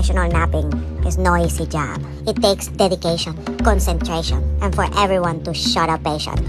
professional napping is no easy job. It takes dedication, concentration, and for everyone to shut up patient.